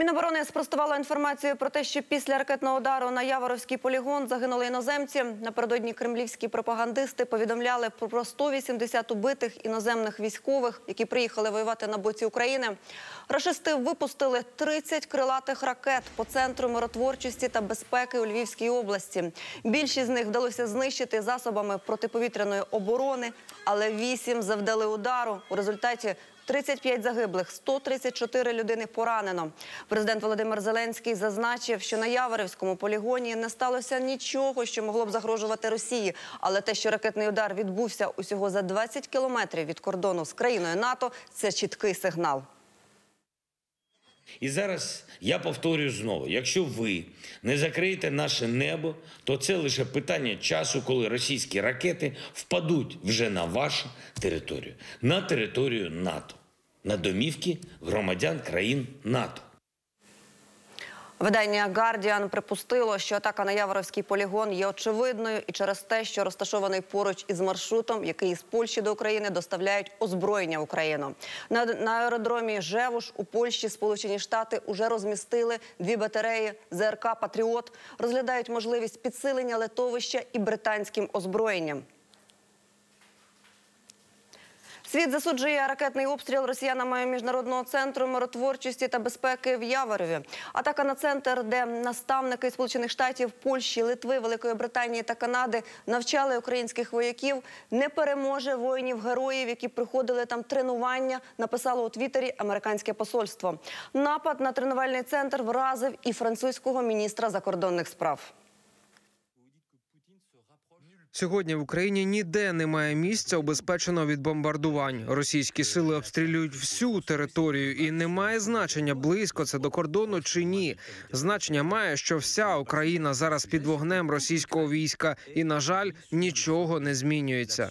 Міноборони спростувало інформацію про те, що після ракетного удару на Яворовський полігон загинули іноземці. Напередодні кремлівські пропагандисти повідомляли про- про 180 убитих іноземних військових, які приїхали воювати на боці України. Рашисти випустили 30 крилатих ракет по центру миротворчості та безпеки у Львівській області. Більшість з них вдалося знищити засобами протиповітряної оборони, але 8 завдали удару. У результаті 35 загиблих, 134 людини поранено. Президент Володимир Зеленський зазначив, що на Яворівському полігоні не сталося нічого, що могло б загрожувати Росії. Але те, що ракетний удар відбувся усього за 20 кілометрів від кордону з країною НАТО, це чіткий сигнал. І зараз я повторюю знову: якщо ви не закриєте наше небо, то це лише питання часу, коли російські ракети впадуть вже на вашу територію, на територію НАТО, на домівки громадян країн НАТО. Видання Guardian припустило, що атака на Яворовський полігон є очевидною і через те, що розташований поруч із маршрутом, який із Польщі до України доставляють озброєння Україну. На, на аеродромі Жевуш у Польщі Сполучені Штати уже розмістили дві батареї ЗРК Патріот. Розглядають можливість підсилення литовища і британським озброєнням. Світ засуджує ракетний обстріл росіянами міжнародного центру миротворчості та безпеки в Яворові. Атака на центр, де наставники Сполучених Штатів, Польщі, Литви, Великої Британії та Канади навчали українських вояків, не переможе воїнів-героїв, які приходили там тренування. Написало у Твіттері американське посольство. Напад на тренувальний центр вразив і французького міністра закордонних справ. Сьогодні в Україні ніде немає місця, обезпеченого від бомбардувань. Російські сили обстрілюють всю територію, і немає значення близько це до кордону чи ні. Значення має, що вся Україна зараз під вогнем російського війська, і на жаль, нічого не змінюється.